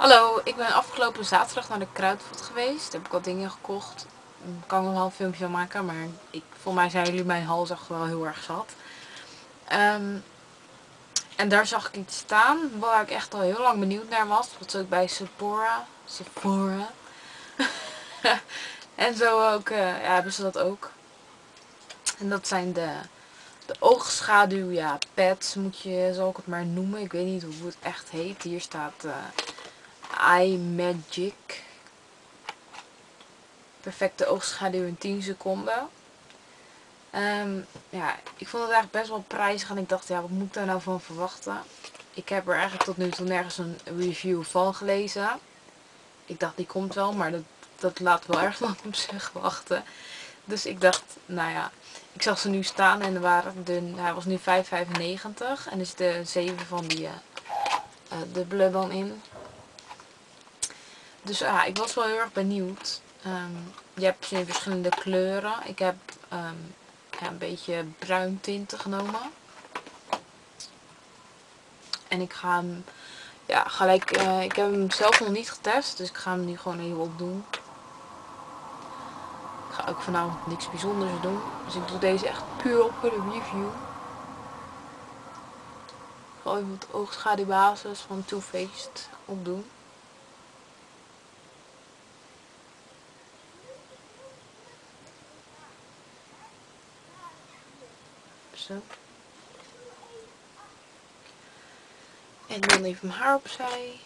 Hallo, ik ben afgelopen zaterdag naar de Kruidvat geweest. Daar heb ik wat dingen gekocht. Daar kan ik nog wel een filmpje van maken, maar ik, volgens mij zijn jullie mijn hals echt wel heel erg zat. Ehm, en daar zag ik iets staan waar ik echt al heel lang benieuwd naar was. Wat ook bij Sephora. Sephora. en zo ook, uh, ja, hebben ze dat ook. En dat zijn de, de oogschaduw, ja, pads moet je, zal ik het maar noemen. Ik weet niet hoe het echt heet. Hier staat uh, Eye Magic. Perfecte oogschaduw in 10 seconden. Um, ja, ik vond het eigenlijk best wel prijzig en ik dacht, ja, wat moet ik daar nou van verwachten? Ik heb er eigenlijk tot nu toe nergens een review van gelezen. Ik dacht, die komt wel, maar dat, dat laat wel erg lang op zich wachten. Dus ik dacht, nou ja, ik zag ze nu staan en waren de, hij was nu 5,95 en er zitten 7 van die uh, uh, dubbele dan in. Dus ja, ik was wel heel erg benieuwd. Um, je hebt verschillende kleuren. Ik heb um, ja, een beetje bruin tinten genomen. En ik ga hem, ja gelijk, uh, ik heb hem zelf nog niet getest. Dus ik ga hem nu gewoon even opdoen. Ik ga ook vanavond niks bijzonders doen. Dus ik doe deze echt puur op voor de review. Ga even wat oogschaduwbasis van Too Faced opdoen. En dan even mijn haar opzij.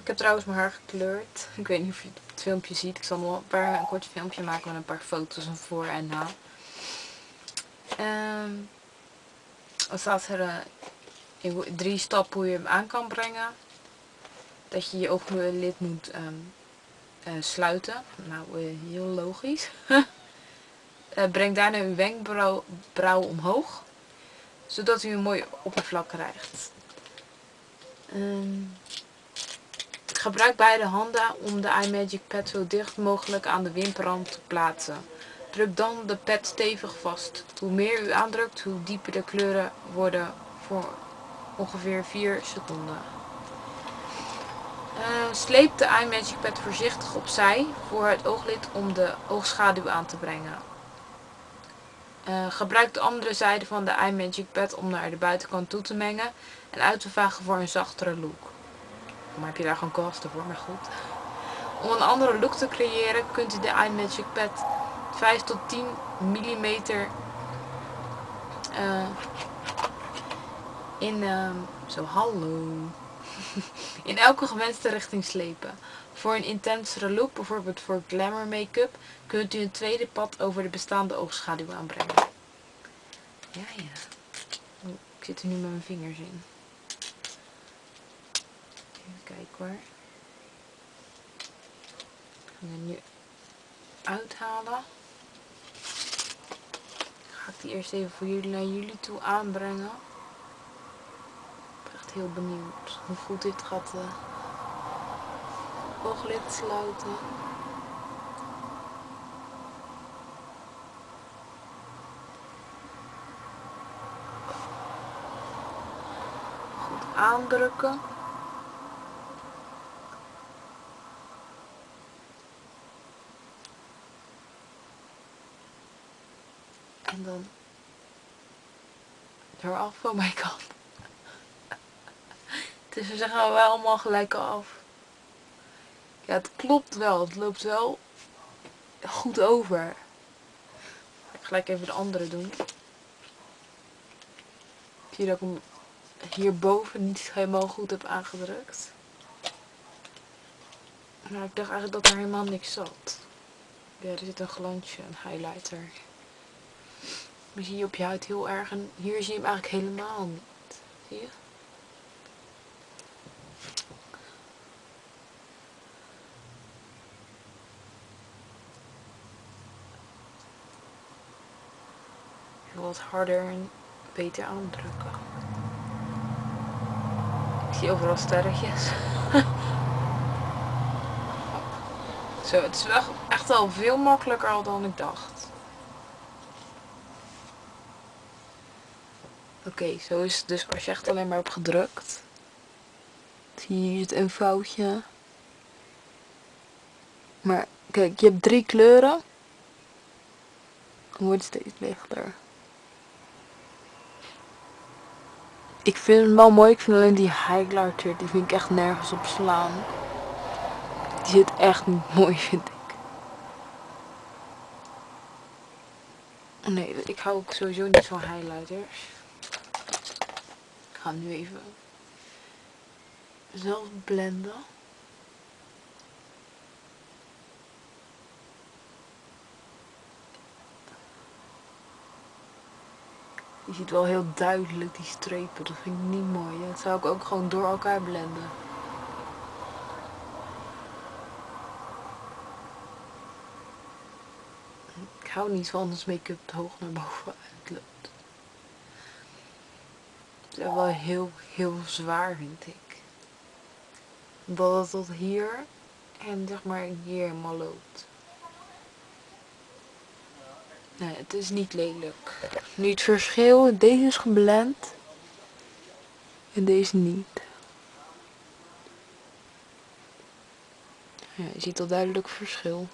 Ik heb trouwens mijn haar gekleurd. Ik weet niet of je het filmpje ziet. Ik zal nog een, paar, een kort filmpje maken met een paar foto's van voor en na. Um, er staat er uh, in drie stappen hoe je hem aan kan brengen. Dat je je ooglid moet um, sluiten. Nou, uh, heel logisch. uh, breng daarna uw wenkbrauw omhoog. Zodat u een mooi oppervlak krijgt. Um, gebruik beide handen om de iMagic pad zo dicht mogelijk aan de wimperrand te plaatsen. Druk dan de pad stevig vast. Hoe meer u aandrukt, hoe dieper de kleuren worden voor ongeveer 4 seconden. Uh, sleep de iMagic pad voorzichtig opzij voor het ooglid om de oogschaduw aan te brengen. Uh, gebruik de andere zijde van de iMagic pad om naar de buitenkant toe te mengen en uit te vagen voor een zachtere look. Maar heb je daar gewoon kosten voor, maar goed. Om een andere look te creëren kunt u de iMagic pad 5 tot 10 mm uh, in, uh, zo hallo, in elke gewenste richting slepen. Voor een intensere look, bijvoorbeeld voor glamour make-up, kunt u een tweede pad over de bestaande oogschaduw aanbrengen. Ja, ja. Oh, ik zit er nu met mijn vingers in. Even kijken hoor. Ik ga hem nu uithalen. Ga ik die eerst even voor jullie naar jullie toe aanbrengen heel benieuwd hoe goed dit gaat uh, ooglid sluiten. Goed aandrukken. En dan eraf van mijn kant. Dus we zeggen wel allemaal gelijk af. Ja, het klopt wel. Het loopt wel goed over. Ik gelijk even de andere doen. Zie je dat ik hem hierboven niet helemaal goed heb aangedrukt. Maar ik dacht eigenlijk dat er helemaal niks zat. Ja, er zit een glansje, een highlighter. Maar zie je op je huid heel erg. En hier zie je hem eigenlijk helemaal niet. Zie je? Wat harder en beter aandrukken. Ik zie overal sterretjes. Zo, het is wel echt al veel makkelijker al dan ik dacht. Oké, zo is het dus als je echt alleen maar hebt gedrukt. Zie je het een foutje. Maar kijk, je hebt drie kleuren. Dan wordt het steeds lichter. Ik vind hem wel mooi. Ik vind alleen die highlighter, die vind ik echt nergens op slaan. Die zit echt niet mooi, vind ik. Nee, ik hou ook sowieso niet van highlighters. Ik ga nu even zelf blenden. Je ziet wel heel duidelijk die strepen. Dat vind ik niet mooi. Dat zou ik ook gewoon door elkaar blenden. Ik hou niet van als make-up hoog naar boven uitloopt. Het is wel heel, heel zwaar vind ik. Dat het tot hier en zeg maar hier helemaal loopt. Nee, het is niet lelijk. Nu het verschil, deze is geblend. En deze niet. Ja, je ziet al duidelijk verschil.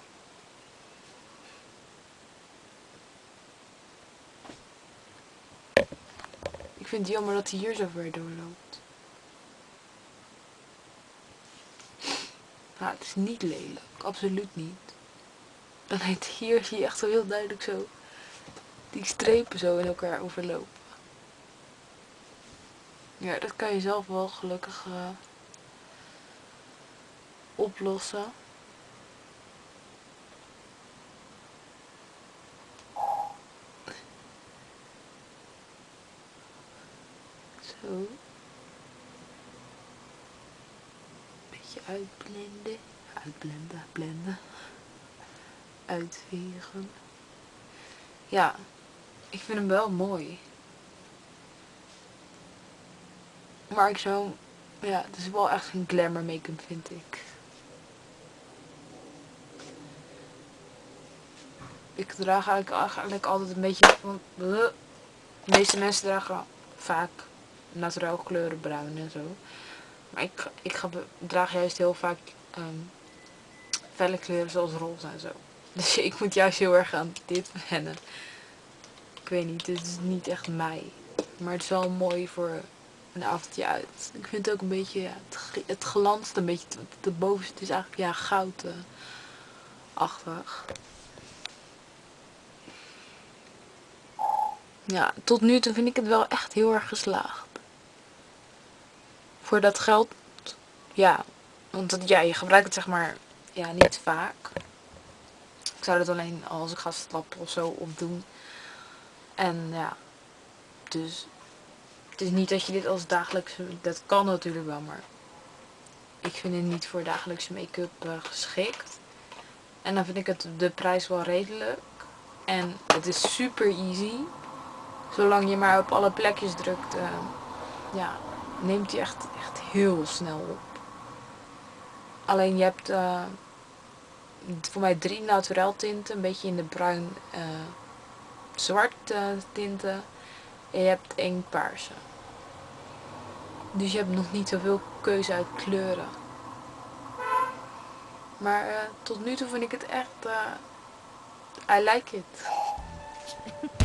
Ik vind het jammer dat hij hier zo ver doorloopt. Nou, het is niet lelijk. Absoluut niet. Alleen hier zie je echt zo heel duidelijk zo die strepen zo in elkaar overlopen. Ja, dat kan je zelf wel gelukkig uh, oplossen. Zo. Beetje uitblenden. Uitblenden, blenden. Uitvegen. Ja, ik vind hem wel mooi. Maar ik zou... Ja, het is wel echt een glamour make-up vind ik. Ik draag eigenlijk, eigenlijk altijd een beetje van... De meeste mensen dragen vaak naturel kleuren bruin en zo. Maar ik, ik ga, draag juist heel vaak um, felle kleuren zoals roze en zo. Dus ik moet juist heel erg aan dit wennen. Ik weet niet, dit is niet echt mij. Maar het is wel mooi voor een avondje uit. Ik vind het ook een beetje, ja, het, het glanst een beetje. De bovenste het is eigenlijk ja, goud-achtig. Ja, tot nu toe vind ik het wel echt heel erg geslaagd. Voor dat geld, ja. Want ja, je gebruikt het zeg maar, ja, niet vaak. Ik zou het alleen als ik ga stappen of zo op doen. En ja, dus het is niet dat je dit als dagelijkse, dat kan natuurlijk wel, maar ik vind het niet voor dagelijkse make-up uh, geschikt. En dan vind ik het de prijs wel redelijk. En het is super easy. Zolang je maar op alle plekjes drukt, uh, ja, neemt hij echt, echt heel snel op. Alleen je hebt uh, voor mij drie naturel tinten, een beetje in de bruin zwarte tinten. En je hebt één paarse. Dus je hebt nog niet zoveel keuze uit kleuren. Maar uh, tot nu toe vind ik het echt... Uh, I like it.